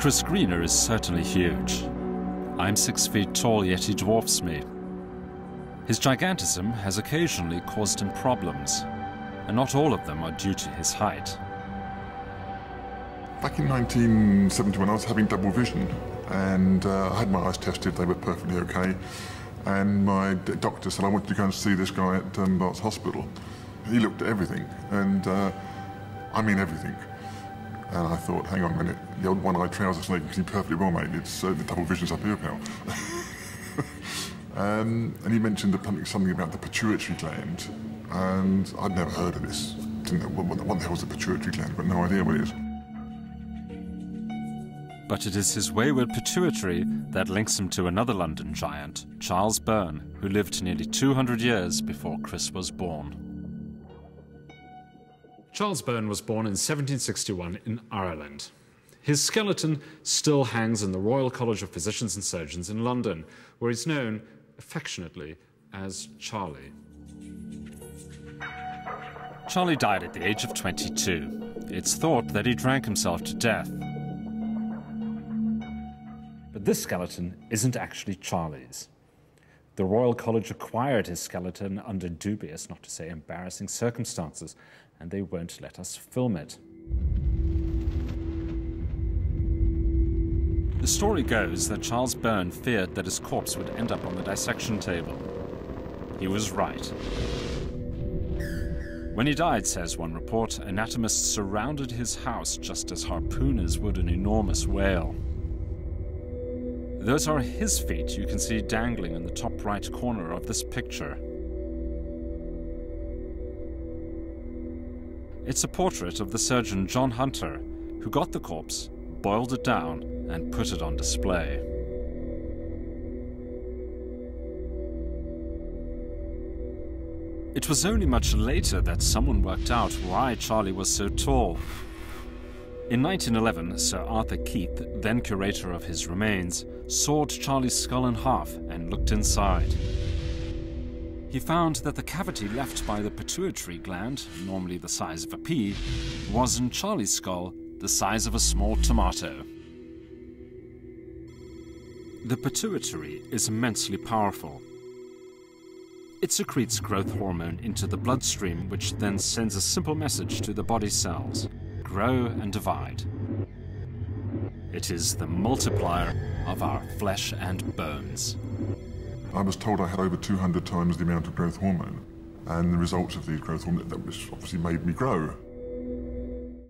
Chris Greener is certainly huge. I'm six feet tall, yet he dwarfs me. His gigantism has occasionally caused him problems, and not all of them are due to his height. Back in 1971, I was having double vision, and uh, I had my eyes tested, they were perfectly okay. And my doctor said I wanted to go and see this guy at Barts Hospital. He looked at everything, and uh, I mean everything. And I thought, hang on a minute, the old one-eyed trouser snake can see perfectly well, mate. It's uh, the double vision's up here, pal. um, and he mentioned something about the pituitary gland, and I'd never heard of this. Didn't know what, what the hell was the pituitary gland, but no idea what it is. But it is his wayward pituitary that links him to another London giant, Charles Byrne, who lived nearly 200 years before Chris was born. Charles Byrne was born in 1761 in Ireland. His skeleton still hangs in the Royal College of Physicians and Surgeons in London, where he's known affectionately as Charlie. Charlie died at the age of 22. It's thought that he drank himself to death. But this skeleton isn't actually Charlie's. The Royal College acquired his skeleton under dubious, not to say embarrassing, circumstances, and they won't let us film it. The story goes that Charles Byrne feared that his corpse would end up on the dissection table. He was right. When he died, says one report, anatomists surrounded his house just as harpooners would an enormous whale. Those are his feet you can see dangling in the top right corner of this picture. It's a portrait of the surgeon John Hunter, who got the corpse, boiled it down, and put it on display. It was only much later that someone worked out why Charlie was so tall. In 1911, Sir Arthur Keith, then curator of his remains, sawed Charlie's skull in half and looked inside. He found that the cavity left by the pituitary gland, normally the size of a pea, was in Charlie's skull the size of a small tomato. The pituitary is immensely powerful. It secretes growth hormone into the bloodstream, which then sends a simple message to the body cells grow and divide. It is the multiplier of our flesh and bones. I was told I had over 200 times the amount of growth hormone, and the results of these growth hormone that was obviously made me grow.